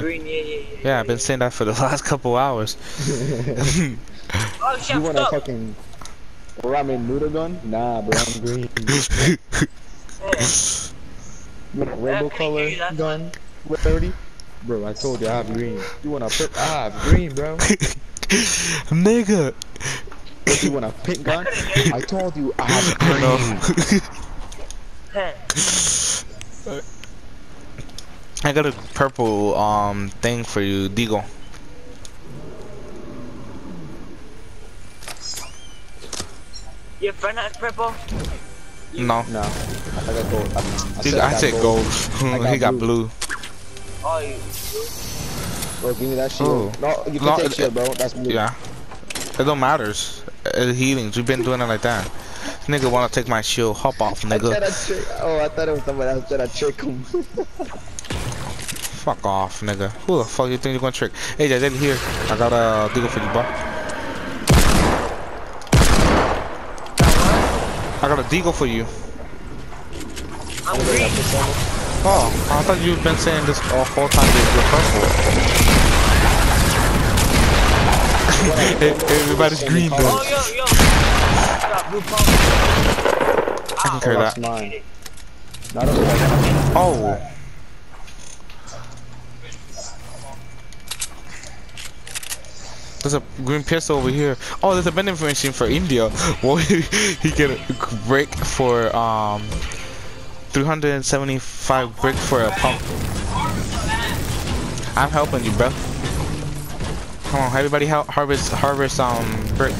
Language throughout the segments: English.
Green, yeah, yeah, yeah. Yeah, I've been saying that for the last couple hours. Oh, shit, you want a fucking ramen noodle gun? Nah, bro, I'm green. You want a rainbow Yeah, color gun? What 30? Bro, I told you I have green. You want a pink? I have green, bro. Nigga. What, you want a pink gun? I told you I have I green. know. Uh, I got a purple um thing for you, Deagle. Your friend has purple? No. No, I got gold. I, I Dude, said I got said gold. got he got blue. blue. Oh, you. Bro, give me that shield. No, you can No, take it- shield, bro. That's blue. Yeah. It don't matters. Uh, healings. We've been doing it like that. Nigga wanna take my shield. Hop off, I said nigga. I trick. Oh, I thought it was somebody else said I trick him. Fuck off, nigga. Who the fuck you think you're gonna trick? Hey, Jay, here. I got a deagle for you, bro. I got a deagle for you. I'm green. Oh, I thought you've been saying this all whole time that you're purple. Everybody's green Oh, though. yo, yo. Got blue pump. I can carry oh, that. mine. Oh. There's a green pistol over here. Oh, there's a vending machine for India. Well, he get a brick for um 375 brick for a pump. I'm helping you, bro. Come on, everybody help harvest harvest um brick.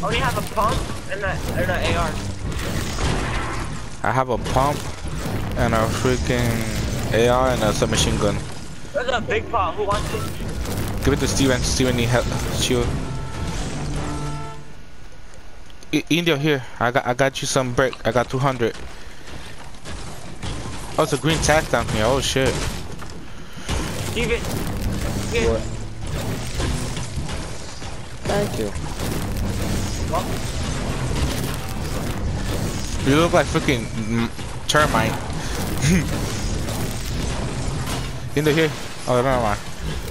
I only have a pump and a, and an AR. I have a pump and a freaking AR and a submachine gun. There's a big pot. Who wants it? Give it to Steven. Steven need help. Shield. India here. I got I got you some brick. I got 200. Oh, it's a green tack down here. Oh shit. Steven. Here. What? Thank you. You look like freaking mm, termite. the here. Oh, never mind.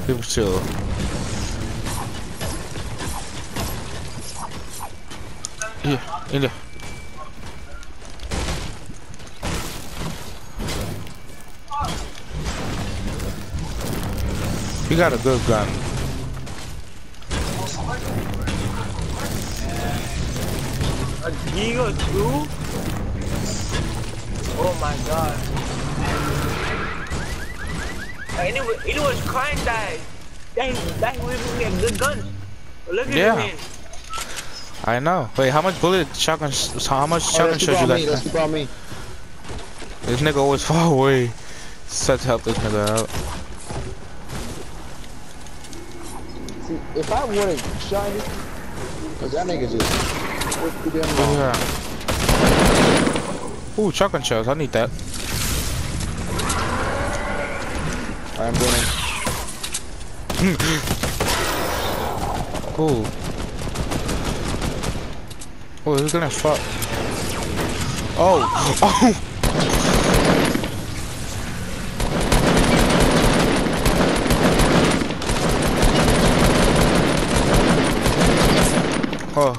People chill. Here, India. You got a good gun. A Giga 2? Oh my god. And it was, it was crying that, that, that he was giving me a good gun. Look at Yeah. him. I know. Wait, how much bullet shotgun? How much Oh, shotgun let's shots you on me. got? Let's keep on me. This nigga always far away. Such help this nigga out. See, if I wanted shiny, cause that nigga just. What the damn Oh, yeah. Ooh, shotgun shells. I need that. I'm going. Ooh. Oh, he's gonna fuck. Oh, oh. Oh,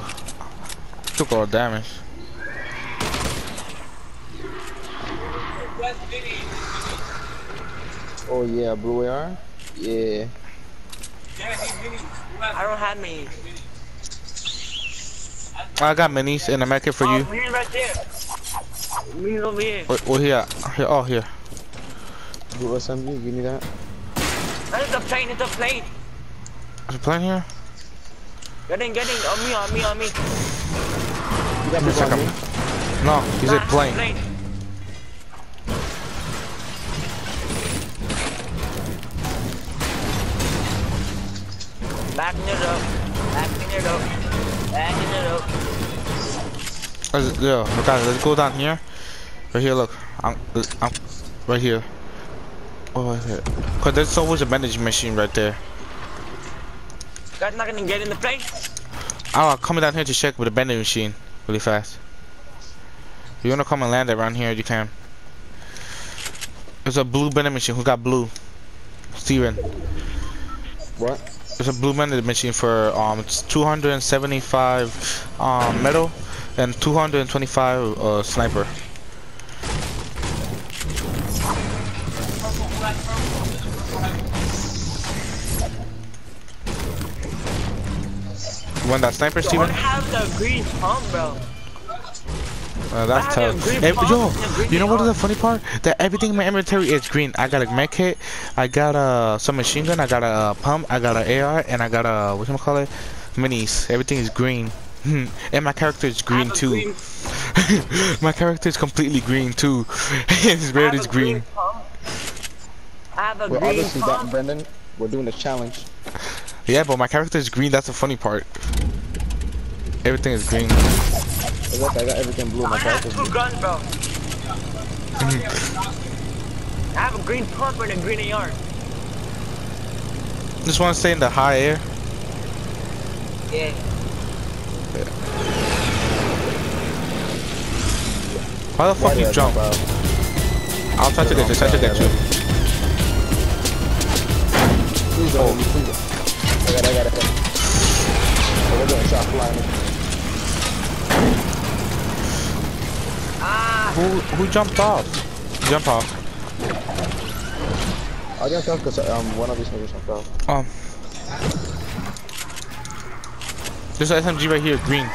took all damage. Oh yeah, blue AR. Yeah. I don't have me. I got minis in the market for Oh, you. me right there. Me over here. Wait, well, here, here, oh, here. Blue SMG. Give me that. It's a plane, it's a plane. Is a plane here? Get in, get in. On me, on me, on me. You got me on me. No, he said Nah, plane. plane. Backing it up. Backing it up. Backing it up. Let's, yeah, look at. Let's go down here. Right here, look. I'm, I'm right here. Oh, right here. Cause there's always a bandage machine right there. Guys not gonna get in the plane. Oh, I'm coming down here to check with the bandage machine really fast. If you wanna come and land around here, you can. There's a blue vending machine. Who got blue? Steven. What? There's a blue vending machine for um it's 275 um metal and 225 uh sniper. Want that sniper, Yo, I have the green pump, bro. Uh, that's tough. Hey, yo, and a green you know what is the funny part? That everything in my inventory is green. I got a med kit, I got a some machine gun, I got a pump, I got an AR, and I got a what you call it, minis. Everything is green. and my character is green too. green- my character is completely green too. His red have is a green. pump. I have a Well, green obviously, Dr. pump. Brendan, we're doing a challenge. Yeah, but my character is green. That's the funny part. Everything is green. Hey, Look, I got everything blue. My I have character's two guns, bro. I have a green pump and a green AR. Just want to stay in the high air. Yeah. Why the fuck Why you jump? out? I'll try to get you. Try to get you. Please don't hit me, please. I got it, I got it. Oh, we're doing shot flying. Who who jumped off? Jump off. I guess that's because um, one of these niggas jumped off. Um. There's an SMG right here, green,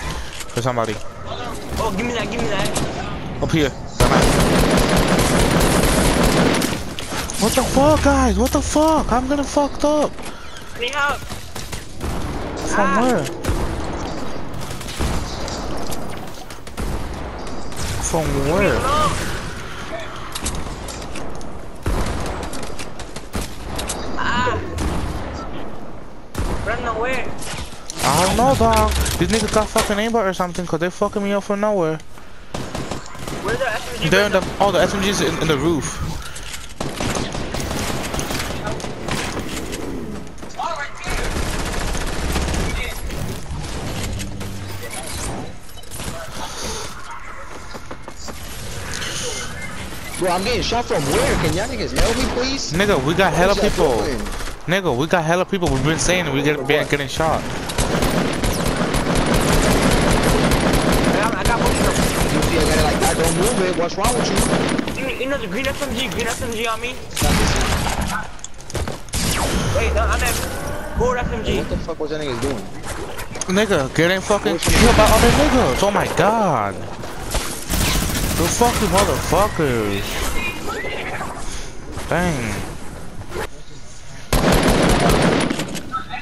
for somebody. oh, give me that, give me that. Up here. What the fuck, guys? What the fuck? I'm gonna fucked up. I need help. From Ah. where? From where? Ah. Run away. I don't know, dog. These niggas got fucking aimbot or something, cause they fucking me up from nowhere. Where's the SMG? They're in the, oh, the SMG's in, in the roof. Bro, I'm getting shot from where? Can y'all niggas help me, please? Nigga, we got hella What people. doing? Nigga, we got hella people. We've been saying we get been getting shot. I got, I. You see, I got it like that. Don't move it. What's wrong with you? You, you know the green SMG, green SMG on me? Wait, no, I'm at gold What the fuck was that niggas doing? Nigga, getting fucking killed by other niggas. Oh my god. The fucking motherfuckers. Dang.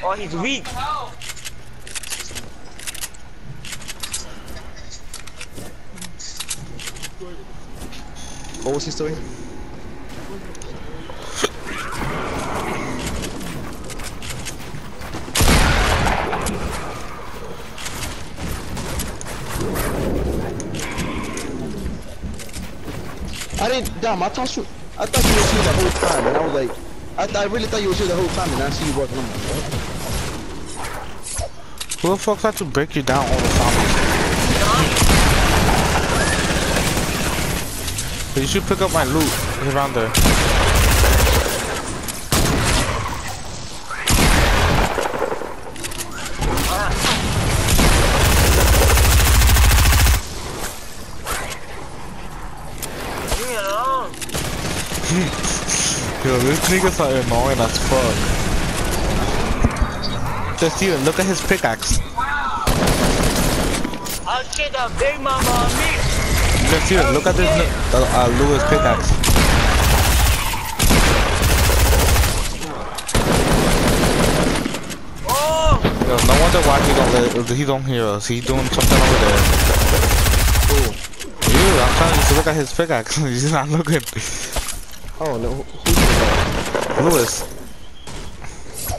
Oh, he's weak. What was he doing? I didn't, damn, I thought you, I thought you was here the whole time, and I was like, I, th I really thought you was here the whole time, and I see you walking on. Who the fuck tried to break you down all the time? You should pick up my loot. Around there. Leave me alone. This nigga's are annoying as fuck. Just Steven, look at his pickaxe. I'll shit the big mama on me. Just Steven, look at this uh, uh, Lewis pickaxe. Oh, Yo, no wonder why he don't let, he don't hear us. He doing something over there. You, I'm telling you to look at his pickaxe. He's not looking. Oh, no, Lewis,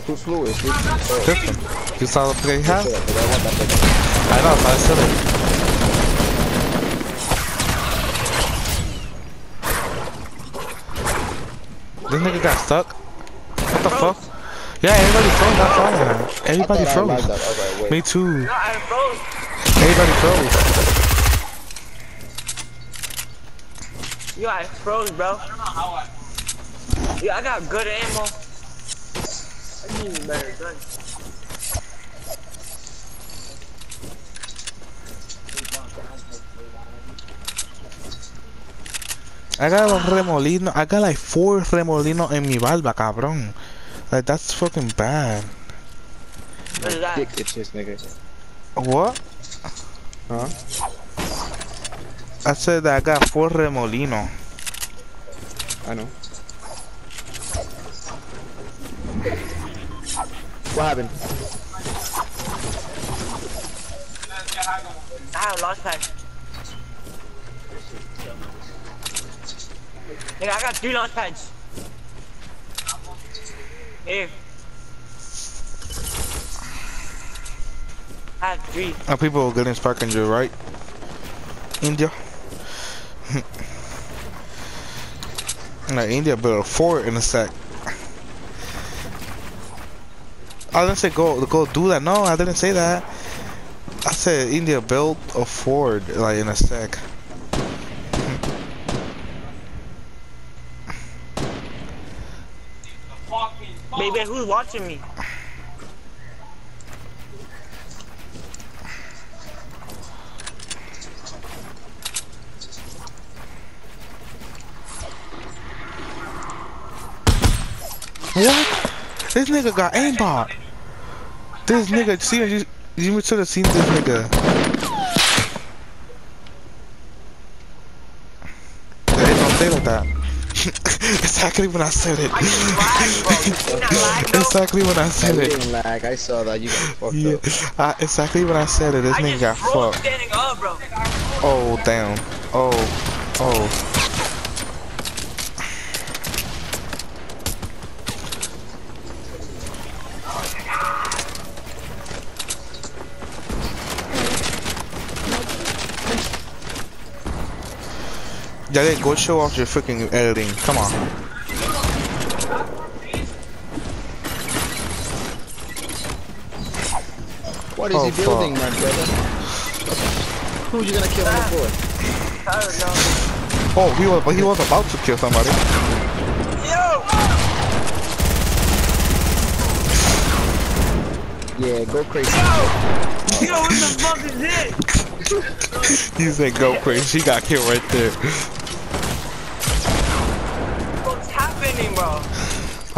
Who's Lewis? Who's, oh, this one. You saw the pickaxe he shit, has? 'cause I want that thing. I know, so I said it. This nigga got stuck. What the fuck? Yeah, everybody froze. That's all. man. Everybody I thought I liked froze. that. I like, wait. Me too. no, I froze. Everybody froze. Yo, I froze, bro. Yeah, I got good ammo. I need a better gun. I got a remolino. I got like four remolino en mi barba, cabrón. Like that's fucking bad. What is that? Dick itches, nigga. What? Huh? I said that I got four remolino. I know. What happened? I have a launch pad. Nigga, I got three launch pads. Here. I have three. Uh, people getting spark injured, right? India. no, India built a fort in a sec. I didn't say go go do that. No, I didn't say that. I said India built a Ford like in a sec. Baby, who's watching me? What? This nigga got aimbot. This nigga, see, you, you should have seen this nigga. Hey, don't say like that. exactly when I said it. Lag, bro. You seen that lag, bro? exactly when I I said it. lag. I saw that. You got fucked Yeah, up. uh, exactly when I said it. This I nigga got fucked. up, bro. Oh damn. Oh, oh. Yeah, go show off your freaking editing. Come on. What is Oh, he fuck. building, my brother? Who's you gonna kill on the floor? I don't know. Oh, he was, but he was about to kill somebody. Yo! Yeah, go crazy. Yo! Yo, what the fuck is this? He said go crazy. He got killed right there.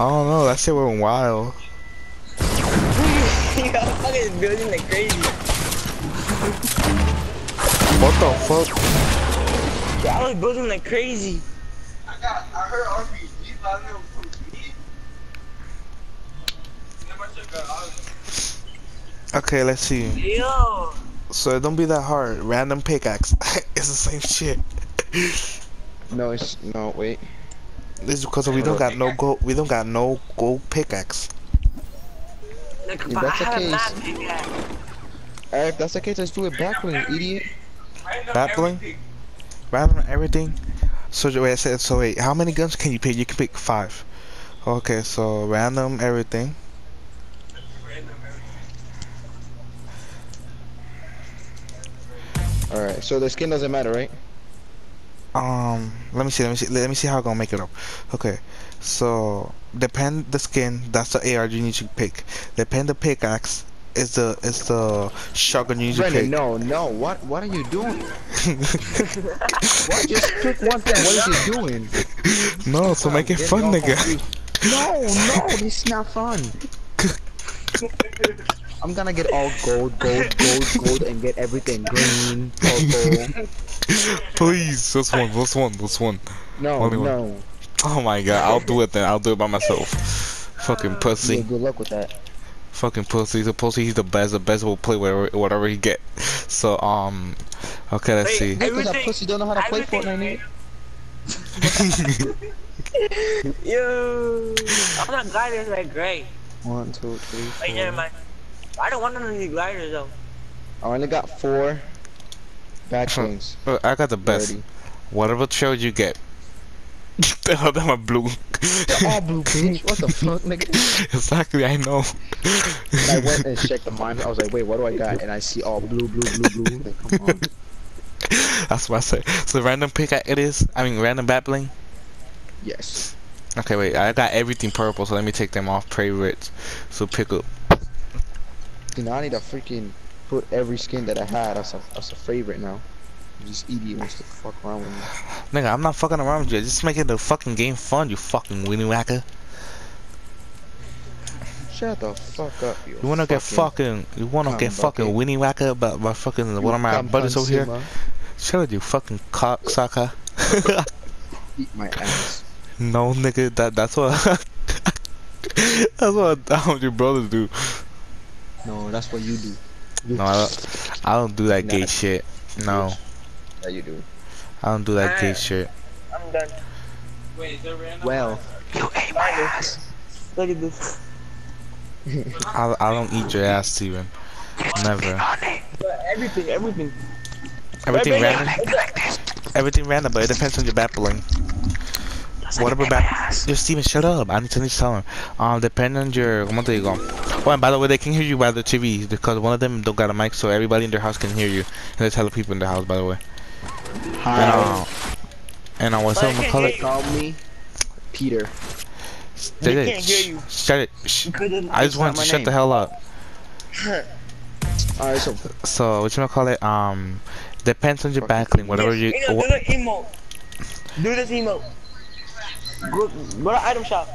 I don't know. That shit went wild. Yo, fucking building like crazy. What the fuck? Yo, I was building like crazy. I got, I heard RPG, but I never put B. Never took a, I was- Okay, let's see. Yo! So it don't be that hard. Random pickaxe. it's the same shit. No, it's no. Wait. This is because we don't got no gold. We don't got no gold pickaxe. Like, If that's the case- map. Alright, if that's the case, let's do it backwards, you idiot. random Battling? everything. Random everything. So wait, I said. So wait, how many guns can you pick? You can pick five. Okay, so. Random everything. Alright, so the skin doesn't matter, right? Um, let me see. Let me see. Let me see how I'm gonna make it up. Okay, so depend the skin. That's the AR you need to pick. Depend the pickaxe. Is the is the shotgun you need to pick. no, no. What what are you doing? What? Just pick one thing. What is he doing? no, so make it fun, nigga. No, no, this is not fun. I'm gonna get all gold, gold, gold, gold, and get everything green, purple. Please, just one, just one, just one. No, Only one. no. Oh my god, I'll do it then. I'll do it by myself. Fucking Yeah, pussy. good luck with that. Fucking pussy. He's a pussy. He's the best. The best will play whatever, whatever he get. So, um, okay, let's Wait, see. Because that Everything- pussy don't know how to play everything- Fortnite, nigga. Yo! I'm not gliders like great. One, two, three, Wait, never mind. I don't want none of these gliders though. I only got four back wings. Uh, I got the best. Ready. Whatever trade you get. the hell, them are blue. They're all blue, bitch. What the fuck, nigga? exactly, I know. I went and checked the mine. I was like, wait, what do I got? And I see all blue, blue, blue, blue. Like, come on. That's what I said. So random pick it is. I mean random battling. Yes. Okay, wait. I got everything purple, so let me take them off. Favorites. So pick up. You know, I need to freaking put every skin that I had as a as a favorite now. This idiot wants to fuck around with me. Nigga, I'm not fucking around with you. Just making the fucking game fun, you fucking winnie whacker. Shut the fuck up, you. You wanna get fucking, you wanna get fucking bucket. winnie whacker about my fucking one of my buddies over here? Shut up, you fucking cocksucker. Eat my ass. no, nigga, that that's what. that's what down your brothers do. No, that's what you do. You No, I don't, I don't do that gay shit. No, that you do. I don't do that gay shit. I'm done. Wait, is there random? Well, You ate my ass. Look at this. I, I don't eat your ass, Steven. Never. Everything, everything. Everything random. like this. Everything random, but it depends on your battling. Whatever bat. Yo, Steven, shut up. I need to, need to tell him. Um, depending on your. ¿Cómo te digo? Oh, and by the way, they can hear you by the TV because one of them don't got a mic, so everybody in their house can hear you. And there's hella people in the house, by the way. And uh, and uh, what's I up, can't McCullough? hear call me Peter. They Shut can't hear you. Shut it. Shh. Because of- I just want to my shut the hell up. Alright, so So what you gonna call it? Um, depends on your Fucking battling. Whatever you. You know, do the emote. Do this emote. Go, go to item shop.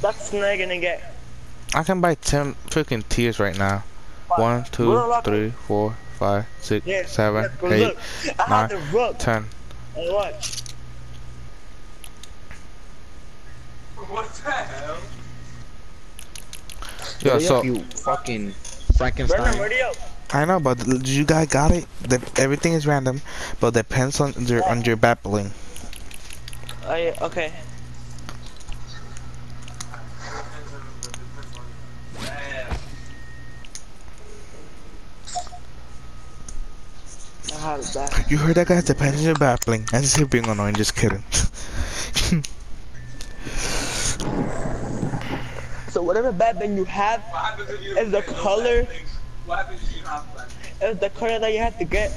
That's not gonna get. I can buy ten freaking tears right now. One, Go to two, lock- three, four, five, six, Yeah. seven, look, go eight, look. I nine, have the rook. ten. And watch. What the hell? Yeah, hurry so you fucking Brennan, Frankenstein. ready up. I know, but you guys got it. The, everything is random, but depends on your on your back bling. Oh, yeah, okay. I have it back. You heard that, guys? Depends on your back bling. And here being annoying. Just kidding. So whatever bad thing you have What happens if you is the color, What happens if you have black? is the color that you have to get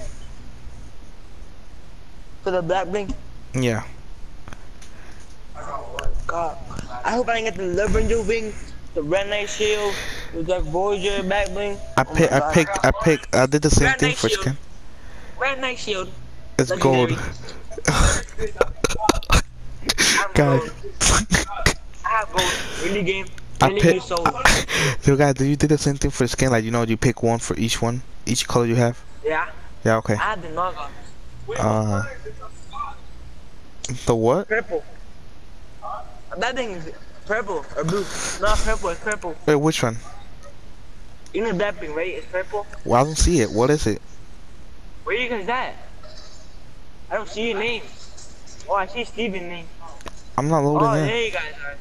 for the black bling. yeah. God, I hope I can get the Lavender wing, the red knight shield, the Dark Voyager back bling. I Oh pick. I God. picked. I picked. I did the same Red thing Knight for shield. skin. Red knight shield. It's gold. Legendary. I'm Guys. I have gold. Really game. I pick. new. So guys, do you do the same thing for the skin? Like you know, you pick one for each one, each color you have. Yeah, Yeah. Okay. I have the knockoff. Uh. The what? Purple. That thing is purple or blue. Not purple, it's purple. Wait, which one? You know that thing, right? It's purple. Well, I don't see it. What is it? Where you guys at? I don't see your name. Oh, I see Steven's name. I'm not loading Oh, in. there you guys are.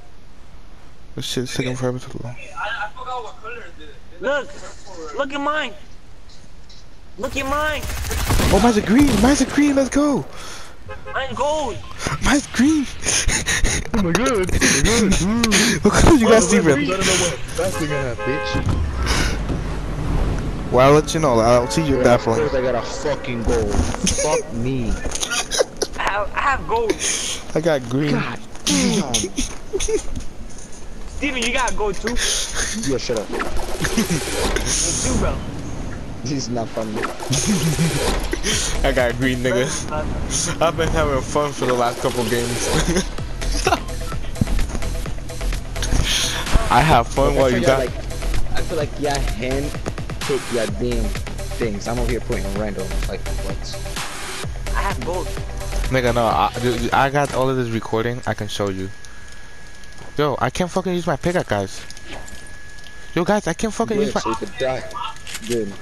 This shit's taking forever to load. I, I forgot what color is. Look, look at mine. Look at mine. Oh, mine's a green. Mine's a green. Let's go. Mine's gold. Mine's green. Oh my god, oh my god. what color you got, Steven? I don't know what best thing I have, bitch. Well, I'll let you know. I'll see your Of baffling. course I got a fucking goal. Fuck me. I have, I have gold. I got green. God damn. Steven, you gotta go too. Yo, shut up. Me too, bro. This is not funny. I got green, nigga. I've been having fun for the last couple games. I have fun while I feel you got. like, I feel like yeah, hand pick your damn things. I'm over here putting them random. Like what? I have both. Nigga, no, I, I got all of this recording. I can show you. Yo, I can't fucking use my pickaxe, guys. Yo, guys, I can't fucking use Good, so my. you could die. Good.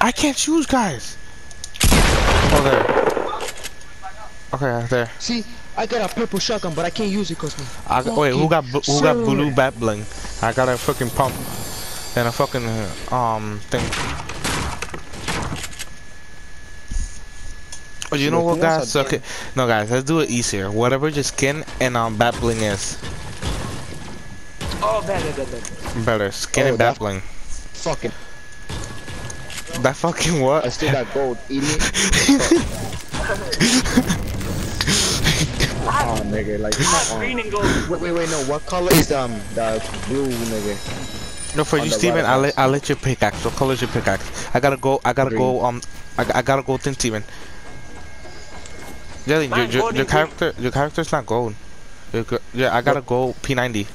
I can't choose, guys. Oh, there. Okay, there. See, I got a purple shotgun, but I can't use it cause me. I got, wait, who got bu- who got blue sir. back bling? I got a fucking pump and a fucking uh, um thing. Oh, you know what, guys? I Okay, no, guys, let's do it easier. Whatever your skin and um back bling is, Oh, better, better. better skin Oh, and bat that- bling. Fucking, That fucking what? I what? still got gold, idiot. nigga. Like, Not come green and gold. Wait, wait, wait, no. What color is um the blue nigga? No, for you, Steven, I'll let I let your pickaxe. What color is your pickaxe? I gotta go. I gotta go. Um, I, I gotta go. Think, Steven. Jelly, your, Mine your, your character, your character's not gold. Your, yeah, I got a gold P90.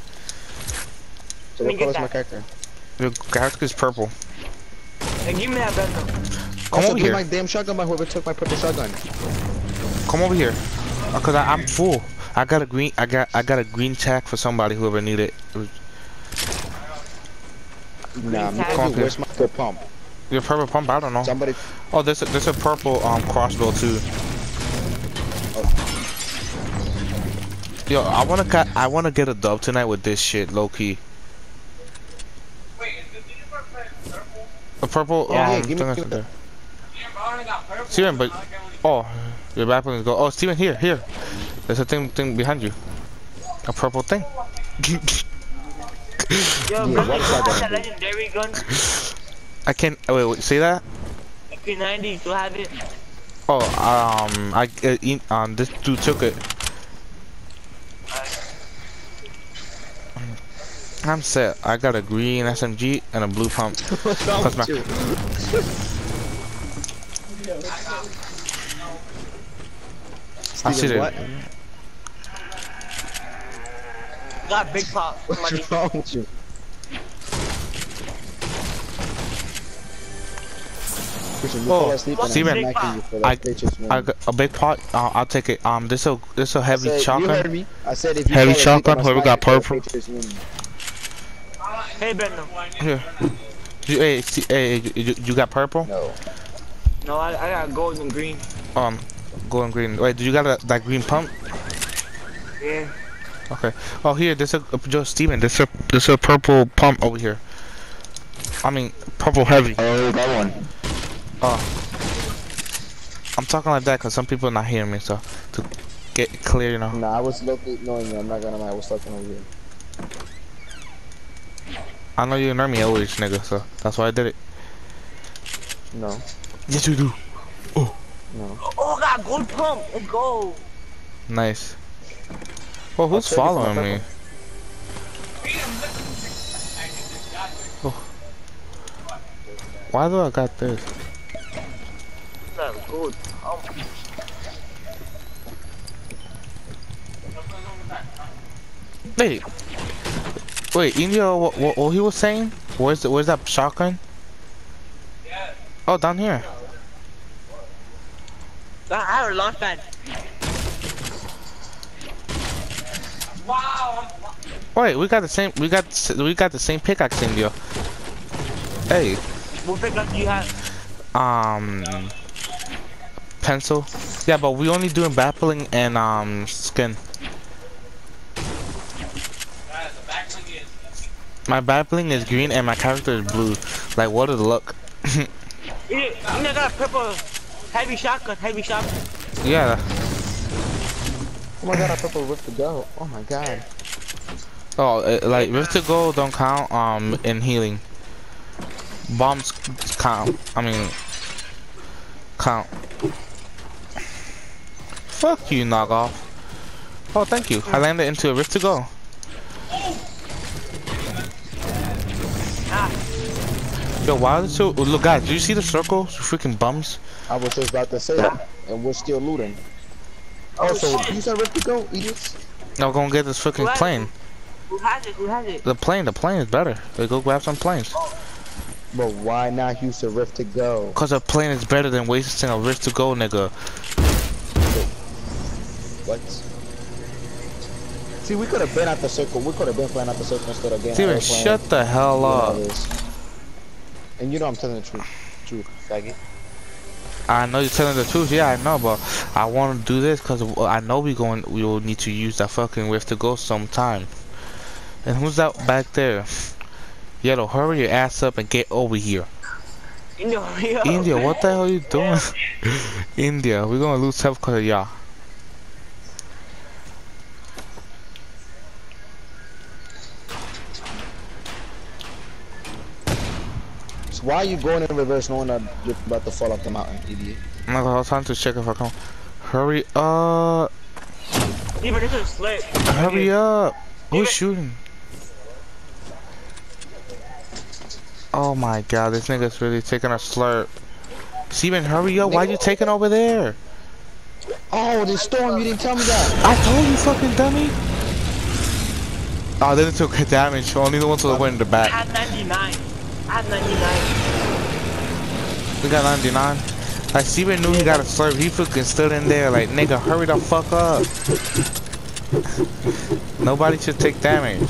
So what get color's my that. character? Your character is purple. And give me that Venom. Come also, over here. my damn shotgun by whoever took my purple shotgun. Come over here. Uh, Cause I, I'm full. I got a green. I got I got a green tag for somebody whoever need it. Nah, me tag. Come too. here. Where's my purple pump? Your purple pump. I don't know. Somebody. Oh, there's a, there's a purple um crossbow too. Yo, I wanna got I wanna get a dub tonight with this shit, low key. Wait, the purple? A purple Yeah, um yeah, give me- thing is give me- there. Yeah, but I only got purple. Steven, but I can only- oh, your backbone is go. Oh, Steven, here, here. There's a thing thing behind you. A purple thing. Yo, Yeah, Venom, what you shotgun? have that legendary gun? I can't. Oh, wait, wait. See that? P90, you still have it? Oh, um, I uh, in- um this dude took it. I'm set. I got a green SMG and a blue pump. What's wrong That's with my- you? I see Steven, it. Got big pop. Money. What's wrong with you? Christian, you Oh, fall asleep and I'm Steven, smacking you for that I- bitch's win. I got a big pot. Uh, I'll take it. Um, this a this a I heavy said, You shotgun. heard. I said if you Heavy fall asleep, shotgun, I'ma whoever got purple. that bitch's win. Hey, Venom. Here. You, hey, see, hey, you, you, you got purple? No. No, I, I got gold and green. Um, gold and green. Wait, do you got a, that green pump? Yeah. Okay. Oh, here, there's a Joe Steven. There's a there's a purple pump over here. I mean, purple heavy. Oh, that one. Oh. I'm talking like that because some people are not hearing me, so to get clear, you know. Nah, I was looking, knowing you. I'm not gonna lie. I was talking over you. I know you ignore me always, nigga, so that's why I did it. No, Yes, you do. Oh. no. Oh, I got gold pump. Let's go. Nice. Well, who's check if my following me? Oh. Why do I got this? Got gold pump. Wait. Wait, India, what, what, what he was saying? Where's the, where's that shotgun? Oh, down here. I have a launch pad. Wow, Wait, we got the same. We got we got the same pickaxe, India. Hey, What pickup do you have? um, pencil. Yeah, but we only doing back bling and um skin. guys, the back bling is. My battling is green and my character is blue. Like, what is luck? You, you know, got a purple heavy shotgun, heavy shotgun. yeah. Oh my god, I purple whip to go. Oh my god. Oh, uh, like rift to go don't count um in healing. Bombs count. I mean, count. Fuck you, knockoff. Oh, thank you. I landed into a rift to go. Yo, why is it so? Look, guys, do you see the circle? You freaking bums. I was just about to say that, and we're still looting. Oh, so you said Rift to go, idiots? Now go and get this freaking plane. Who has it? Who has it? The plane, the plane is better. Like, go grab some planes. But why not use a Rift to go? Cause a plane is better than wasting a rift to go, nigga. What? See, we could have been at the circle. We could have been playing at the circle instead of getting Steven, shut the hell up. And you know I'm telling the truth. Truth, faggot. I know you're telling the truth, yeah, I know, but I want to do this because I know we going, we will need to use that fucking rift to go sometime. And who's that back there? Yellow, hurry your ass up and get over here. You know, yo. India, what the hell are you doing? India, we're gonna lose health because of y'all. Why are you going in reverse knowing that you're about to fall off the mountain, idiot? I'm not gonna trying to check if I come. Hurry up. Even this is slick. Hurry up. Who's shooting? Oh my god, this nigga's really taking a slurp. Steven, hurry up. Why are you taking over there? Oh, the storm! You didn't tell me that. I told you, fucking dummy. Oh, then it took damage. Only the ones that went in the I back. had 99. I had 99. We got 99. Like, Steven knew he got a slurp. He fucking stood in there like, nigga, hurry the fuck up. Nobody should take damage.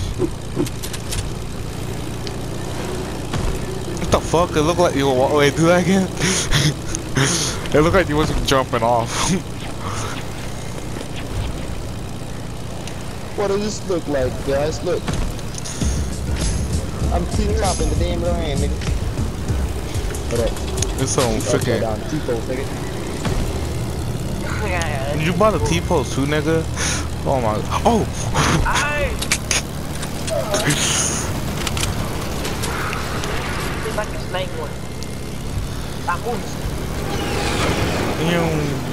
What the fuck? It looked like you were. Wait, do that again? it looked like you wasn't jumping off. What does this look like, guys? Look. I'm T-top in the damn rain, nigga. What up? it's so Up, go freaking. down. T-post, nigga. Yeah, You bought a T-post too, nigga? Oh my. Oh! I. It's like a snake one. That. Ew.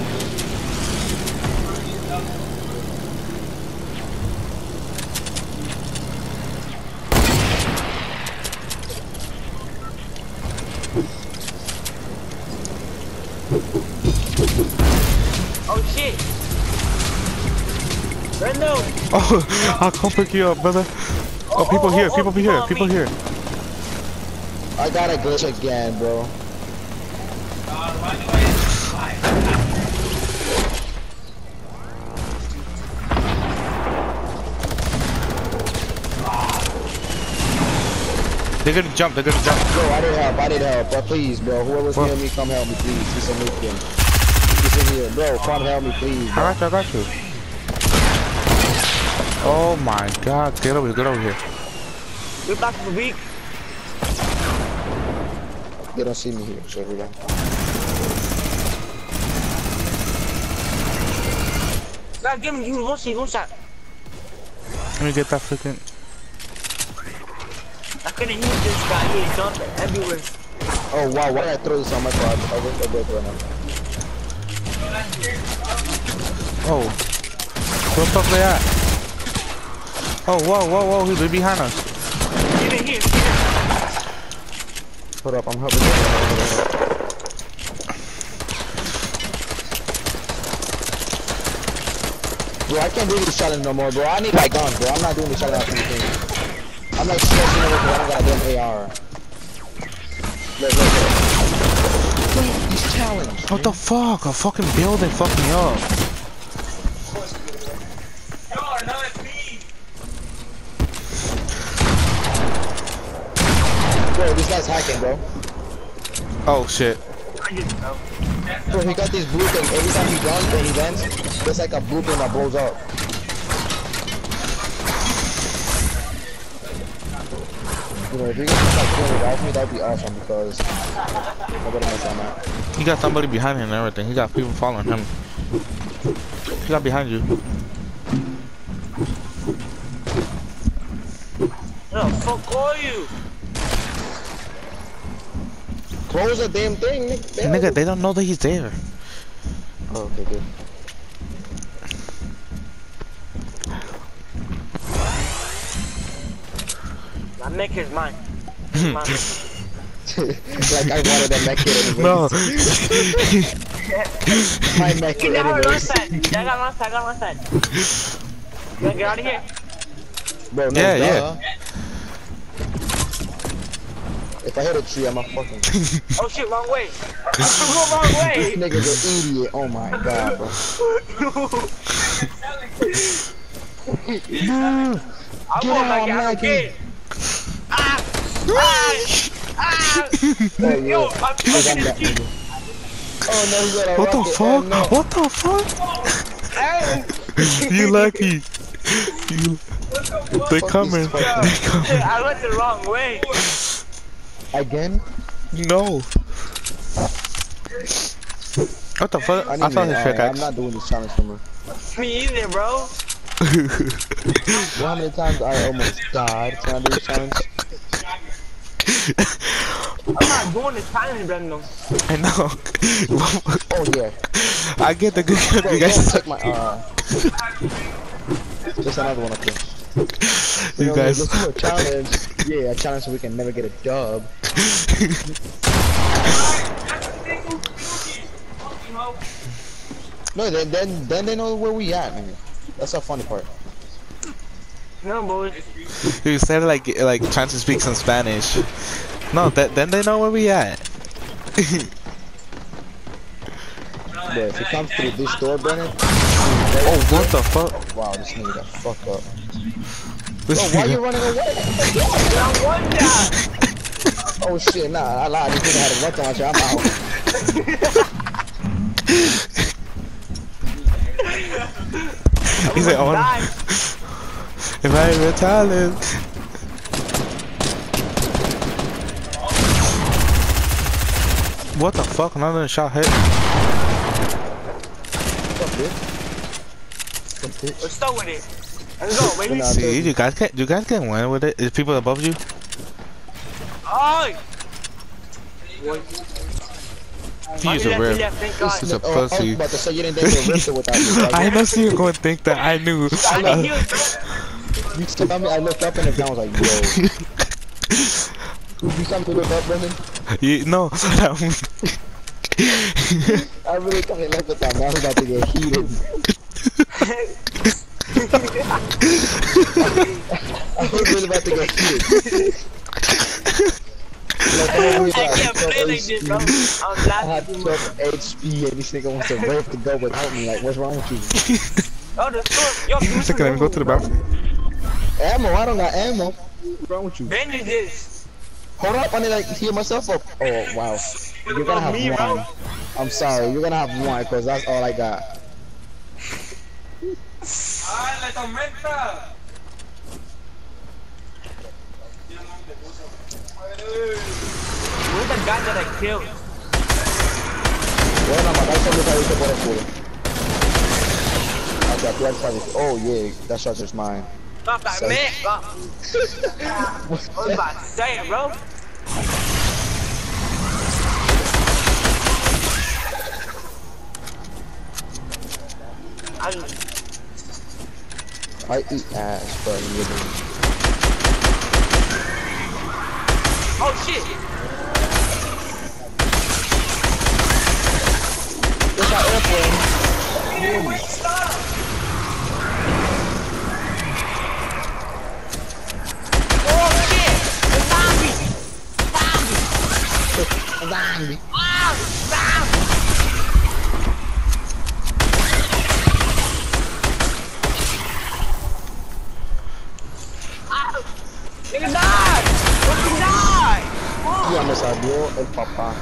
I'll come pick you up, brother. Oh, people here, oh, oh, people here, oh, people here. I got a glitch again, bro. They're gonna jump, they're gonna jump. Bro, I need help. I need help. Bro, please, bro. Whoever's What? near me, come help me, please. He's a Nubian. He's in here. Bro, come help me, please. I Bro. got you, I got you. Oh my god, get over here, get over here. We're back for the week. They don't see me here, so we don't. God, give me you one shot, one shot. Let me get that freaking. I couldn't use this guy. He's jumping everywhere. Oh, wow. Why did I throw this on my car? I wish I did right now. Oh. Where the fuck they at? Oh, whoa, whoa, whoa, they're behind us. Get in here. Get in. Hold up, I'm helping you. Bro, I can't do this challenge no more, bro. I need my gun, bro. I'm not doing this challenge after the thing. I'm like stressing over because I don't got a damn AR. Look, look, look. Look, this challenge. What the fuck? A fucking building fucked me up. Bro, this guy's hacking, bro. Oh shit. I. Bro, he got this blue thing. Every time he runs and he vents, there's like a blue thing that blows up. You know, if you can like kill it off me, that'd be awesome because nobody knows I'm at. He got somebody behind him and everything. He got people following him. He got behind you. No, fuck all you. Close the damn thing, nigga. Damn. Nigga, they don't know that he's there. Oh, okay, good. My neck is mine. Mine. like I wanted a med kit anyway. No. My mech You kit got one anyways. side. I got one side. I got one side. You wanna get out of here? Bro, no, Yeah, yeah. Duh. If I hit a tree, I'm a fucking. Oh shit, wrong way. Go wrong This nigga's an idiot. Oh my god, bro. I'm Get going out, back I'm lagging. again. Ah! Ah! Ah! Oh, yeah. Yo, I'm fucking I'm this kid. Oh no, he got a What the rocket. fuck? Oh, no. What the fuck? You lucky. You. They fuck coming. is fucking- They coming. I went the wrong way. Again? No. What the fuck? I, I, thought me- his alright, I'm not doing this challenge no more. Me either, bro. Bro, how many times I almost died trying to do this challenge? I'm not doing this challenge, Brendo. I know. Oh yeah. I get the good Bro, you guys. take my uh Just another one up here. You know, guys. Let's do a challenge. Yeah, a challenge so we can never get a dub. No, then then then they know where we at, man. That's the funny part. No, boys. You said like like trying to speak some Spanish. No, that then they know where we at. But if it comes through this door, Brennan, Oh, what the fuck? wow, this nigga got fucked up. This Bro, why nigga- you running away? I want that. Oh shit, nah, I lied. This nigga had a weapon on you. I'm out. He said, "Oh, Die. if I ain't real talent." What the fuck? Another shot hit. What's up, bitch? What's up, bitch? Let's start with it. Let's go, baby. See, you guys can you guys can win with it. Is people above you? Oi! He's a rip. left, thank God. He's a Oh, I was pussy. about to say you didn't think they ripped without me. Right? I know you gonna think that. I knew. I Uh, you. You tell me I looked up and the ground was like, yo. you something to look up, Brennan? you, no. I really thought he left it that man. I was about to get heated. I was really about to get heated. Like, I oh, we can't got play like 12 this, bro. HP. I'm I had laughing. 12 HP and this nigga wants to rift to go without me. Like, what's wrong with you? Oh, the store. Yo, give me Second, let me go to the bathroom. Ammo, I don't got ammo. What's wrong with you? Bend this. Hold up, I need to like, heal myself up. Oh, wow. You're gonna have Me, one. bro. I'm sorry, you're gonna have one because that's all I got. Ah, la tormenta. Where's the guy that I killed? Bueno, matar se saliste por el culo. Oh, yeah, that shot's mine. Stop that, Sorry. man. I was bro. I'm, I eat ass. You really- oh shit! It's an airplane. Oh shit! The zombie! Zombie. Ah! Zombie! Ah! Nigga die! Fucking die! Ya me salió el papá.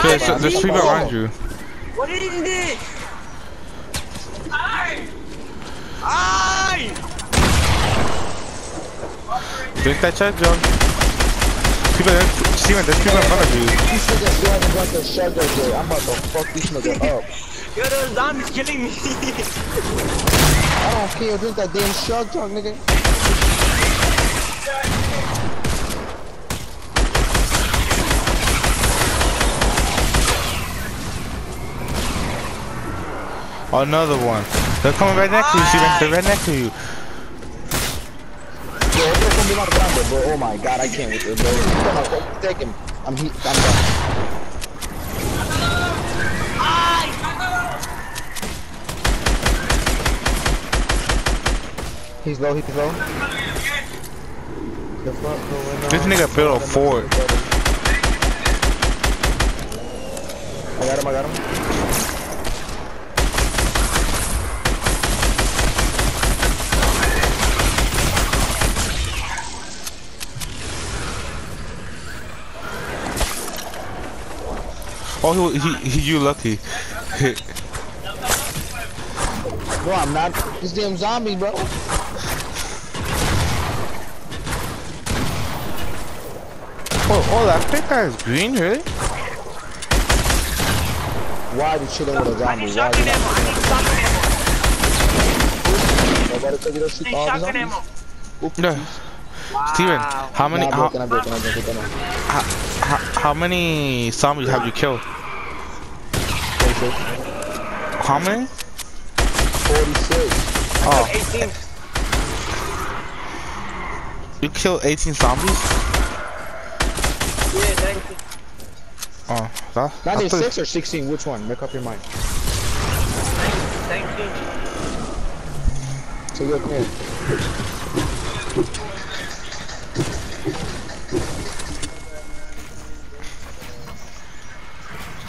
Okay, so there's the people people. around you. What is this? Ay! Ay! Drink that shot, John. People, there's- Steven, there's people in front of you. These niggas still haven't got the shotgun yet. I'm about to fuck this nigga up. Yo, the zombie's killing me. I don't care. Drink that damn shotgun, nigga. Another one. They're coming right next to you, Steven. They're right next to you. Zombie más grande, bro. Oh my god, I can't with it, bro. Come on, go, take him. I'm he. I'm done. He's low. He's low. The fuck going on? This nigga built a fort. I got him. I got him. Oh, he, he, he you lucky. Bro, I'm not. This damn zombie, bro. oh, oh, that big guy is green, really? Why are you chilling with a I zombie? need Why are shotgun you ammo. I need shotgun ammo. Nobody told you to I shoot need all the shotgun zombies? ammo. No. Steven, Wow. how many, Nah, how many zombies have you killed? How many? 46. Oh, 18. you killed 18 zombies? Yeah, 19. Oh, that, I thought- 96 or 16? Which one? Make up your mind. 19. So you're okay.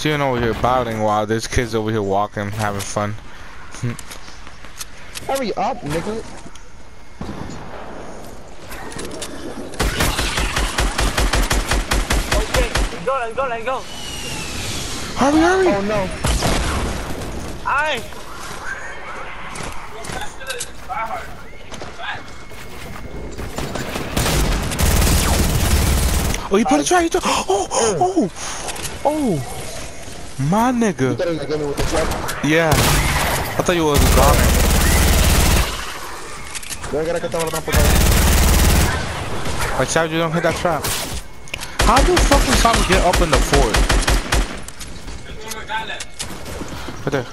Steven over here battling while there's kids over here walking, having fun. Hurry up, nigga. Okay, let's go, let's go, let's go. Hurry, hurry! Oh no. Aye. Oh, you put a trap. You took. Oh, oh, oh. oh. My nigga. thought he was gonna get me with the truck? Yeah. I thought you was a goner. Yo quiero que te abra por ahí. Watch out, you don't hit that trap. How do fucking zombies get up in the fort? Right there.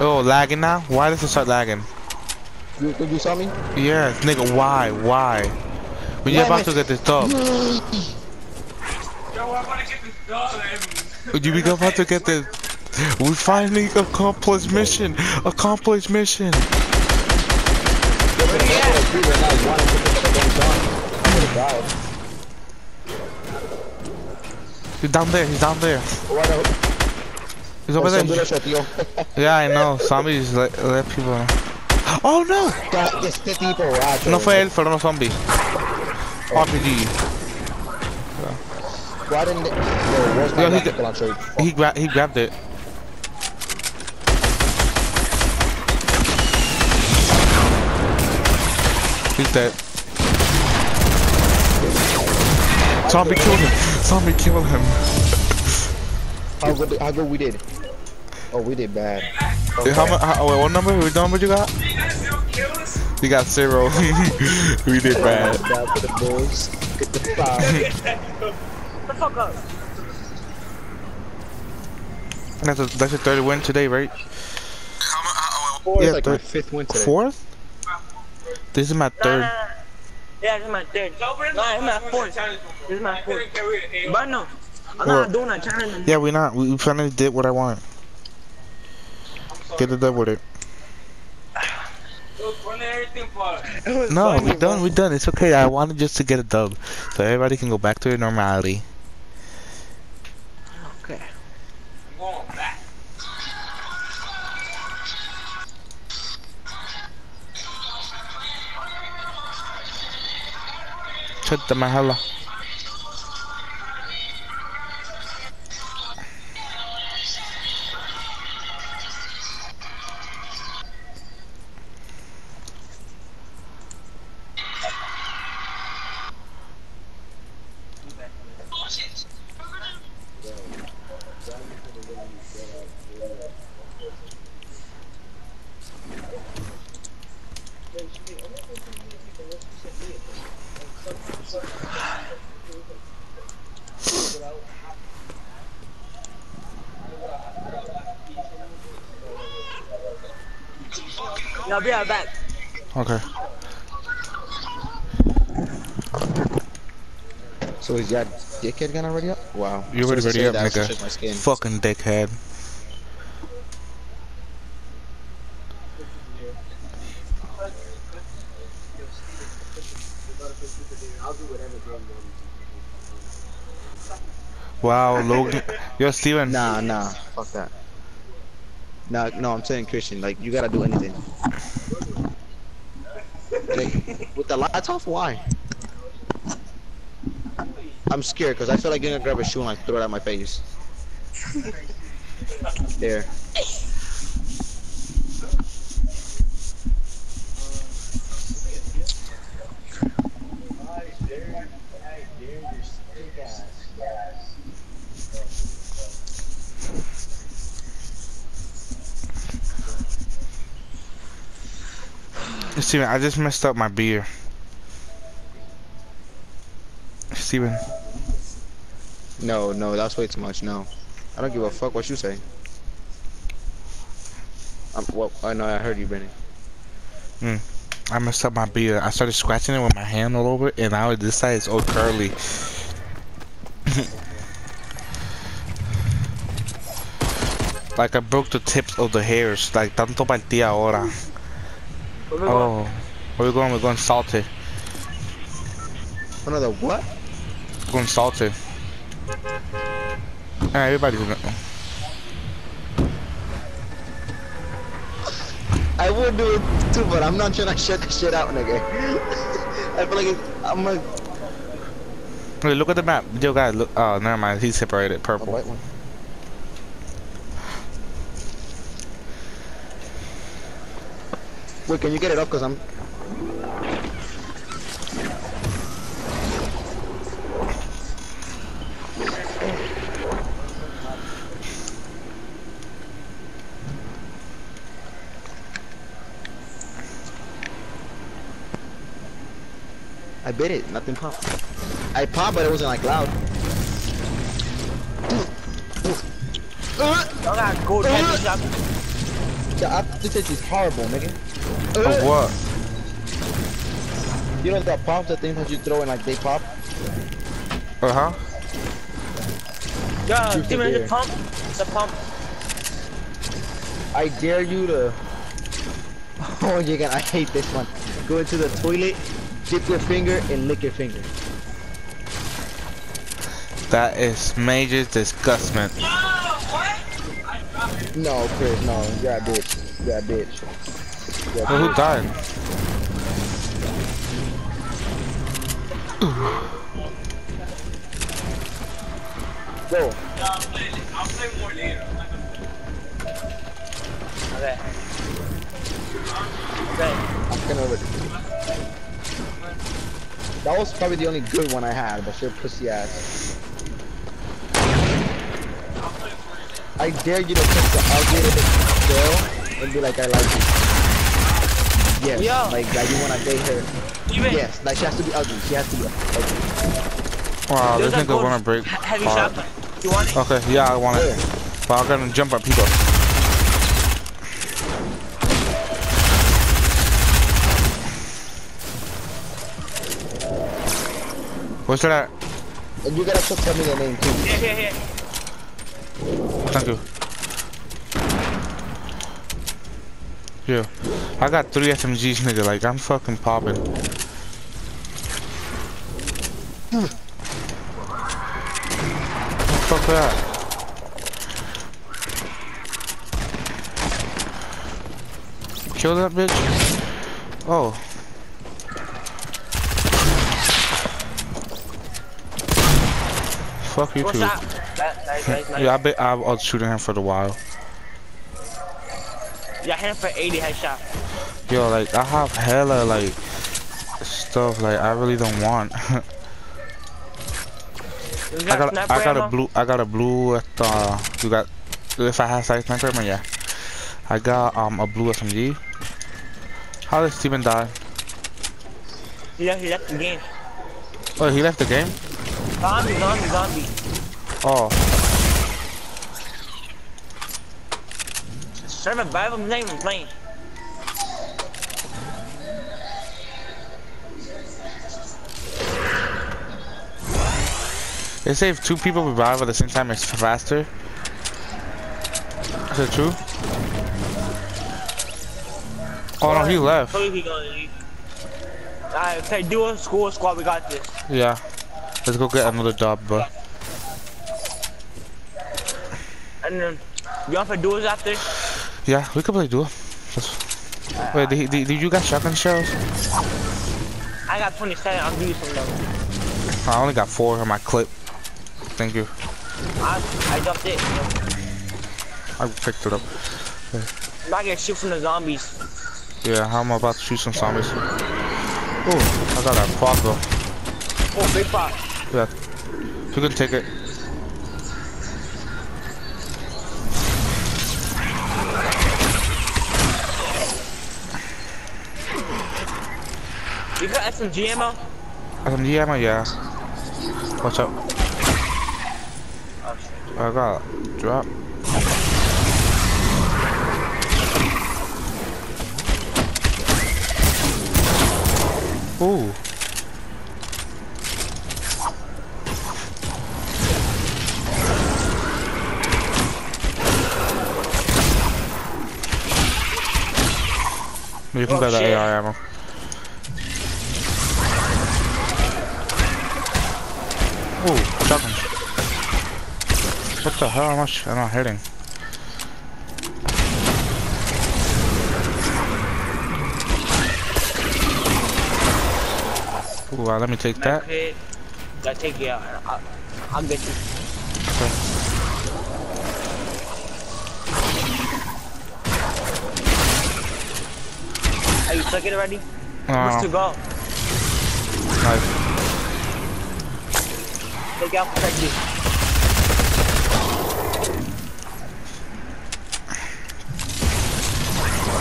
Oh, lagging now? Why does it start lagging? You, you saw me? Yes, nigga, why? Why? When you're about to get this dub. Yo, I'm gonna get be about to get this. We finally accomplished mission. Accomplished mission. The. He's down there. He's down there. He's over there. Yeah, I know. Zombies let, let people. Oh no! No fue él, fueron los zombies. RPG. Why didn't where's my Yo, he gun? did- Pull out trade. He gra he grabbed it. He's dead. Zombie killed him. Zombie killed him. How good, how good we did? Oh, we did bad. Hey, How much? How, wait, what number? We done? What number you got? You got zero. we did bad. Bad for the Bulls. Get the five. Shut the fuck up. That's a that's your third win today, right? Uh, oh, Four Yeah, is like my fifth win today. Fourth? This is my Nah, nah, third. nah. Yeah, this is my third. Nah, this is my fourth. This is my fourth. But no, I'm not doing a challenge. Yeah, we're not. We we finally did what I want. Get the dub with it. It No, funny, we done. bro. We done. It's okay. I wanted just to get a dub, so everybody can go back to their normality. Okay. Shut the mahalla. Yeah, is that dickhead gun already up? Wow. You already ready up, that, nigga. my skin. Fucking dickhead. Wow, Logan. Yo, Steven. Nah, nah. Fuck that. Nah, no, I'm saying Christian, like, you gotta do anything. Like, with the lights off, why? I'm scared, because I feel like you're gonna grab a shoe and like throw it at my face. There. Steven, I just messed up my beer. Steven. No, no, that's way too much. No, I don't give a fuck what you say. Um, well, I know I heard you, Benny. I messed up my beard. I started scratching it with my hand all over and now this side is all curly. like I broke the tips of the hairs. Like tanto partí ahora. Where we going? Oh, where we going? We're going salty. Another what? We're going salty. Alright, everybody's gonna. I would do it too, but I'm not trying to shut the shit out, nigga. I feel like it's, I'm like Wait, look at the map. Yo, guys, look. Oh, never mind. He's separated. Purple. Wait, can you get it up? Cause I'm. Bit it, nothing popped. I popped, but it wasn't like loud. Y'all got gold uh, heavy shop. Uh. The aftertaste is horrible, nigga. Of uh. what? You know that pop, the thing that you throw and like they pop? Uh huh. Yo, Shoot the Steven, it's beer. a pump. It's a pump. I dare you to. Oh, you can. I hate this one. Go into the toilet, dip your finger, and lick your finger. That is major disgustment. No, Chris, no. You're a bitch. You're a bitch. You're a Well, who died? Go. Okay. Okay. I'm gonna. That was probably the only good one I had, but you're pussy ass. I dare you to pick the ugliest girl and be like, I like you. Yes, Yo. like that you wanna date her. Steven, Yes, like she has to be ugly. She has to be ugly. Wow, there's this a nigga gold wanna break he- heavy hard. shotgun. You want it? Okay, yeah, I want Where? it. But I'm gonna jump on people. What's that? And you gotta tell me the name too. Here, here, here. Thank you. Yeah, I got three SMGs, nigga. Like I'm fucking popping. Fuck that. Kill that bitch. Oh. Fuck you What's too. that? That. Yeah, I bet I was shooting him for the while. Yeah, hit him for 80 headshot. Yo, like I have hella like stuff like I really don't want. I got sniper I got a blue I got a blue at uh you got if I have sight sniper ammo, yeah. I got um a blue SMG. How did Steven die? He left, he left the game. Oh he left the game? Zombie, zombie, zombie. Oh Serve a Bible, not even playing. they say if two people revive at the same time it's faster. Is it true? Oh no he left. So he gonna leave. Alright, okay, duo, school, squad, we got this. Yeah. Let's go get another job, bro. And then, you want to for duos after? Yeah, we could play duo. Just- Wait, did, did, did you got shotgun shells? I got 27, I'll give you some though. I only got four on my clip. Thank you. I, I dropped it. I picked it up. I'm not gonna shoot from the zombies. Yeah, I'm about to shoot some zombies. Oh, I got a quad though. Oh, big pop. Yeah. You can take it. You got SMG ammo? SMG ammo, yeah. Watch out. Oh. I got drop. Ooh. You can Oh, grab that shit. AR ammo. Ooh, shotgun. What the hell am I, sh- am I hitting? Ooh, uh, let me take that. Yeah, take it out. I'll, I'll get you. Are stuck it already? What's ah. to Oh, go? nice. Take out protect you.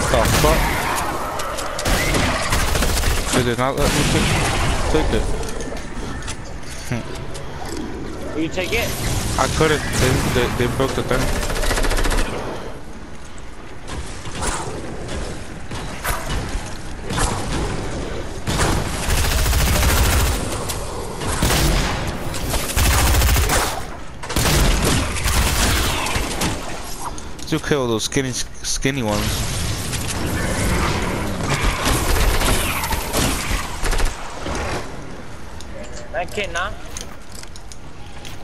The fuck? They did not let me take, take it. Will you take it? I couldn't. They, they, they broke the thing. You kill those skinny, skinny ones. Medkit now.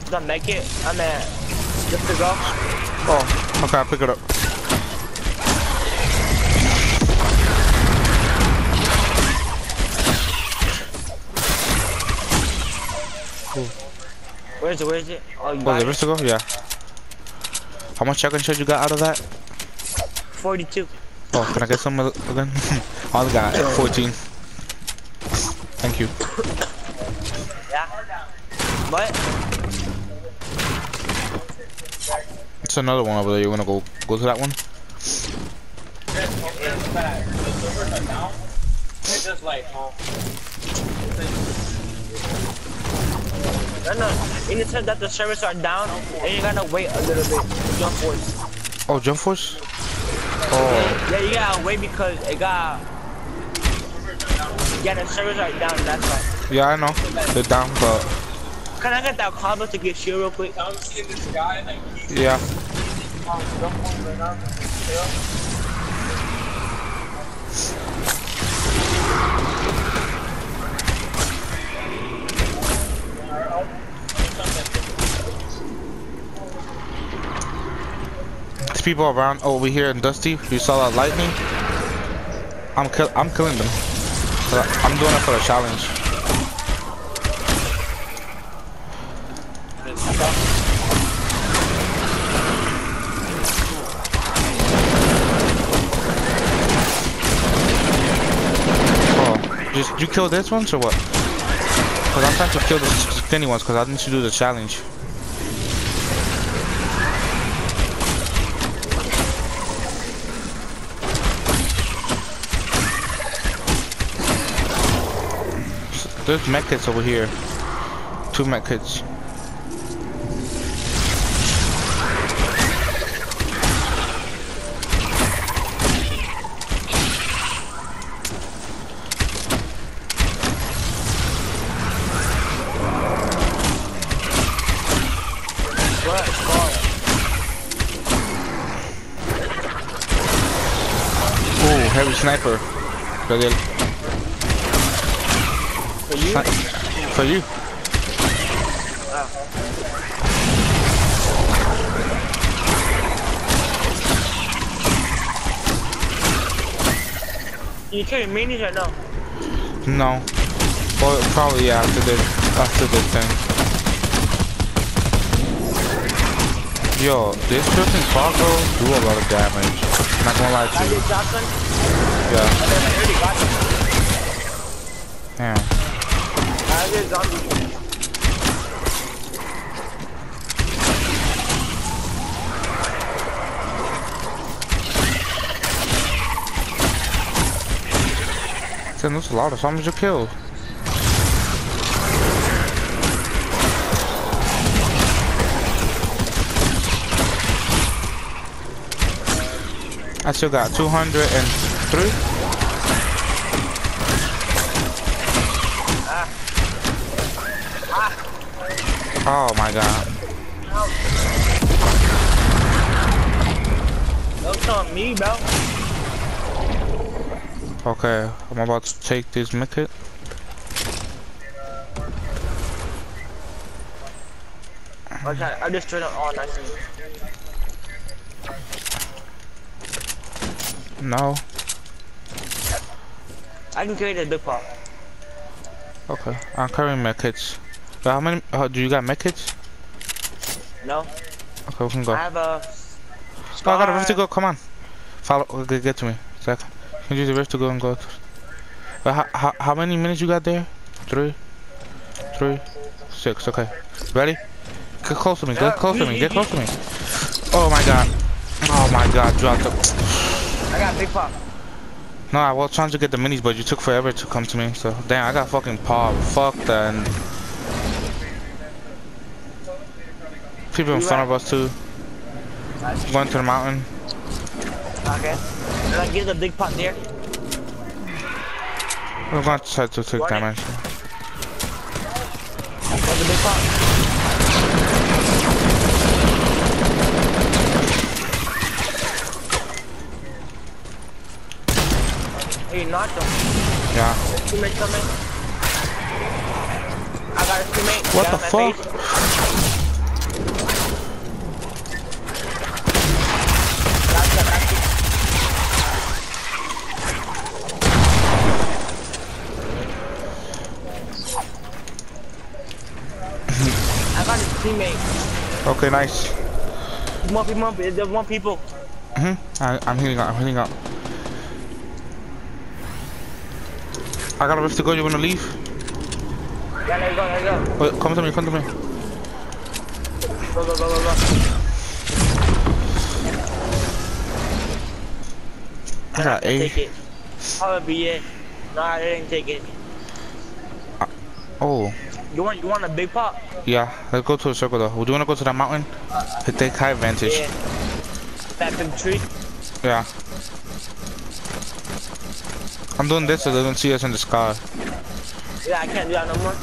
The medkit. I'm at. Just to go. Oh, okay, I'll pick it up. Where is it? Where is it? Oh, you Oh, got the it. rift to go? Yeah. How much shotgun shot you got out of that? 42. Oh, can I get some of- again? I got 14. Thank you. Yeah. What? It's another one over there. You wanna go go to that one? It's just like, No, no. In the sense that the servers are down, and you gotta wait a little bit. Jump force. Oh, jump force? Oh, Yeah, you gotta wait because it got. Yeah, the servers are down. That's why. yeah, I know. They're down, but Can I get that combo to get shield real quick? I'm seeing this guy, like, yeah. jump on right now. Yeah. There's people around over here in Dusty. You saw that lightning? I'm kill I'm killing them. I'm doing it for the challenge. Oh, just you kill this ones or what? Cause I'm trying to kill the skinny ones because I need to do the challenge. There's medkits over here. Two medkits. Sniper. Gabriel. for you? For you. You carry minis or no? No. Well, probably yeah, after this, after this thing. Yo, this freaking cargo do a lot of damage. Not gonna lie to you go. Yeah. Damn, that's a lot of zombies to kill. I still got 200 and 203. Oh my god. that's on me, bro. Okay, I'm about to take this medkit. Okay, I just turned it on. I see. No. I can carry the big pop. Okay, I'm carrying medkits. Uh, How many? Uh, do you got medkits? No, Okay, we can go. I have a. Oh, I got a rift to go. Come on. Follow. Okay, get to me. Zach. Can you use the rift to go and go? Uh, how, how, how many minutes you got there? Three, three, six. Okay. Ready? Get close to me. Get close to me. Get close to me. Oh my god. Oh my god. Drop the. I got big pop. No, I was trying to get the minis, but you took forever to come to me. So damn, I got fucking pop. Fuck that. And people in front of us too. Going to the mountain. Okay. Can I give the big pot there? We're going to try to take damage. Where's the big pot? Hey, you knocked him. Yeah. Teammate coming. I got a teammate. What the fuck? face. Gotcha, gotcha. I got a teammate. Okay, nice. People, more people. There's more people. Mhm. I, I'm healing up. I'm healing up. I got a rift to go. You wanna leave? Yeah, let go, let go. Wait, come to me. Come to me. Go, go, go, go, go. I got Take it. Probably it. No, I didn't take it. Oh, You want, you want a big pop? yeah. Let's go to the circle though. Do you wanna go to that mountain? To take high advantage. Yeah. That big tree. Yeah. I'm doing this so they don't see us in the sky. Yeah, I can't do that no more.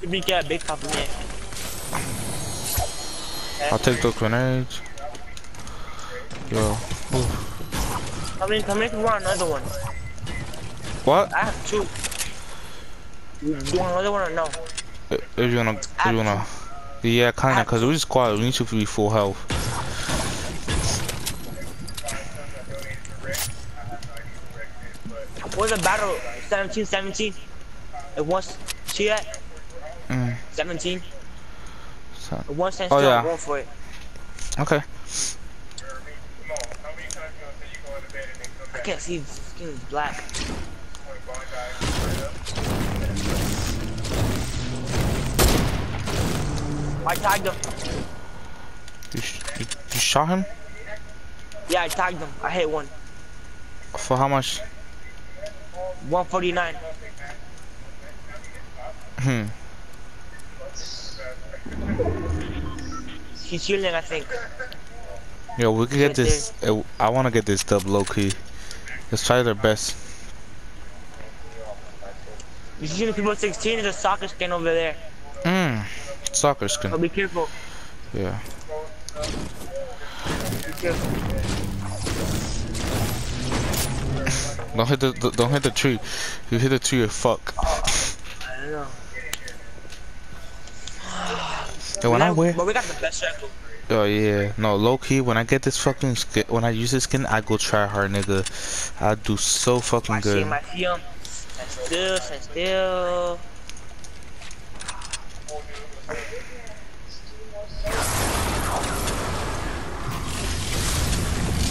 You be get a big pop in there. I'll take those grenades. Yo. Oof. Come in, come if you want another one. What? I have two. You, you want another one or no? If you wanna, if you wanna. Yeah, kinda, cause we squad, we need to be full health. What's the battle? 17, 17? It was. see that? Mm. 17? So, It wants stands Oh, still, yeah. For it. okay. I can't see, the skin is black. I tagged him. You, sh you, you shot him? Yeah, I tagged him. I hit one. For how much? 149. Hmm. He's healing, I think. Yo, we can get this. uh, I wanna get this dub low key. Let's try their best. You see the people 16 is a soccer skin over there. Mmm. Soccer So skin. be careful. Yeah. Be careful. Don't hit the, the don't hit the tree. You hit the tree, you're fuck. I don't know. Yo, when I We wear, But we got the best circle. oh yeah, no, low key. When I get this fucking skin, when I use this skin, I go try hard, nigga. I do so fucking I see good. him, I see him. Stand still, stand still.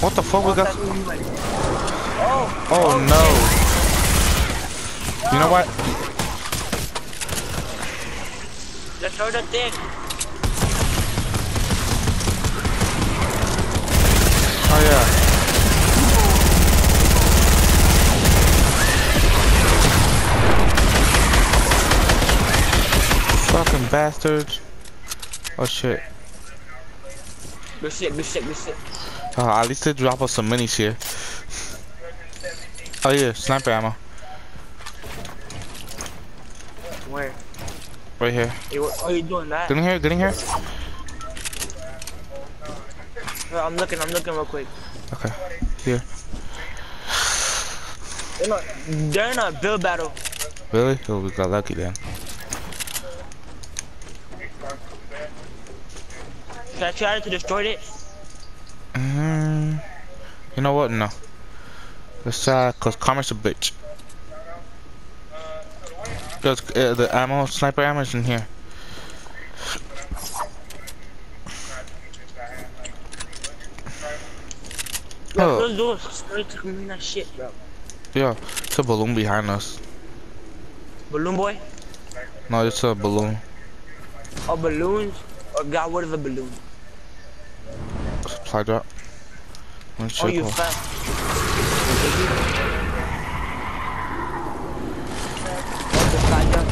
What the fuck we got? Oh, Oh no. You know what? let's throw the thing. Oh yeah. Fucking bastards. Oh shit. Good shit, good shit, good shit. Uh, at least they drop us some minis here. Oh yeah, sniper ammo. Where? Right here. Hey, what are you doing that? Getting here, getting here. No, I'm looking, I'm looking real quick. Okay. Here. They're not, they're not build battle. Really? Oh, we got lucky then. Should I try to destroy it? Mm, you know what? No. Let's try, cause Karma's a bitch. Cause uh, the ammo, sniper ammo is in here. Yeah, Oh. those doors to that shit, bro. Yo, it's a balloon behind us. Balloon boy? No, it's a balloon. Or balloons? Or God, what is a balloon? Supply drop. Oh, you what- fat. Oh, the side jump.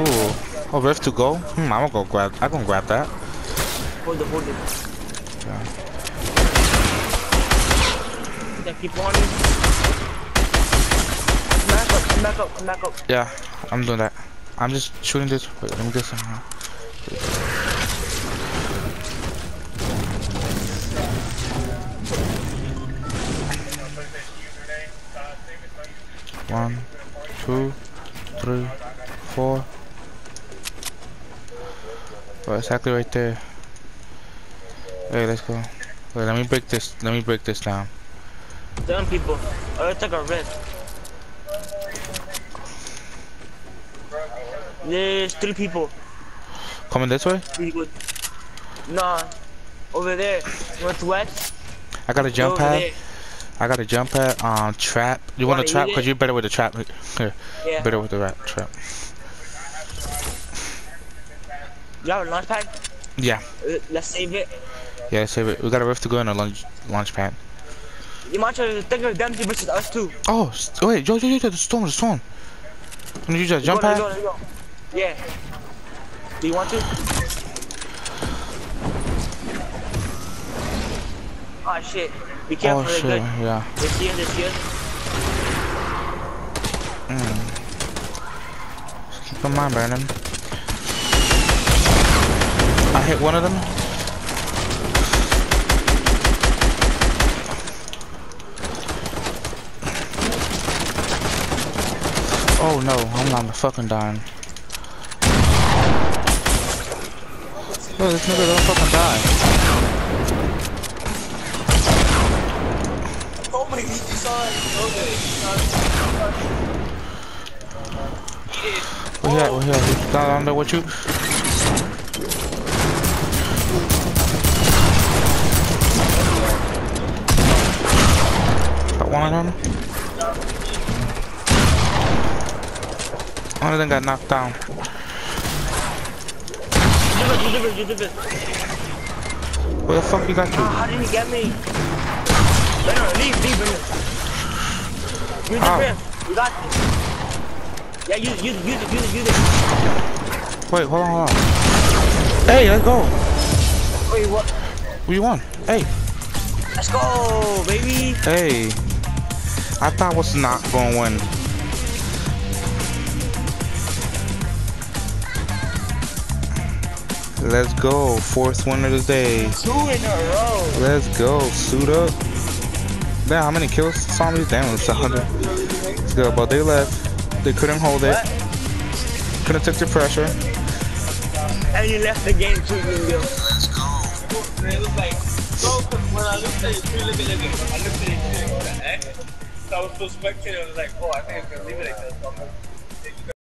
Ooh. Oh, Rift to go? Hmm, I'm gonna go grab. I'm gonna grab that. Hold it, hold it. Yeah. Yeah, keep on. Come back up, come back up, come back up. Yeah, I'm doing that. I'm just shooting this. Wait, let me get some. One, two, three, four. Oh, exactly right there. Hey, let's go. Wait, let me break this. Let me break this down. Damn people. Oh, it's like a rift. There's three people. Coming this way? Good. Nah. Over there. Northwest. I got a jump Over pad. there. I got a jump pad. Um, trap. You want a trap? Cause it? you better with the trap. Here, Yeah. better with the rat trap. You have a launch pad? Yeah, Uh, Let's save it. yeah. let's Save it. We got a rift to go in a launch launch pad. You might try to think of them versus us two. Oh, s- wait, yo, yo, yo, the storm, the storm. Can you use that jump go, pad? Go, go, go. Yeah. Do you want to? Oh shit. Be careful, Oh shit, good. yeah. They see us, they see us. Keep in mind, Brandon. I hit one of them. Oh no, I'm not fucking dying. Oh, this nigga don't fucking die. So many easy signs. Okay. We're here, we're here. He's down there with you. Got one of them. One of them got knocked down. You did it, you did it, you did it. Where the fuck you got you? Ah, how did he get me? No, no, leave, leave. Use How? the rim. You got this. Yeah, use, use, use it, use it, use it. Wait, hold on, hold on. Hey, let's go. Wait, what? What you want? Hey, Let's go, baby. hey. I thought I was not going to win. Let's go. Fourth win of the day. Two in a row. Let's go. Suit up. Damn, how many kills? Zombies? Damn, it's 100. Let's go. But they left. They couldn't hold it. Couldn't take the pressure. And you left the game too, Leo. It was like, so, 'cause when I looked at it, you look at it, I looked at it, what the heck? So I was so spectator, I was like, oh, I think I'm gonna leave it like this. So I'm like,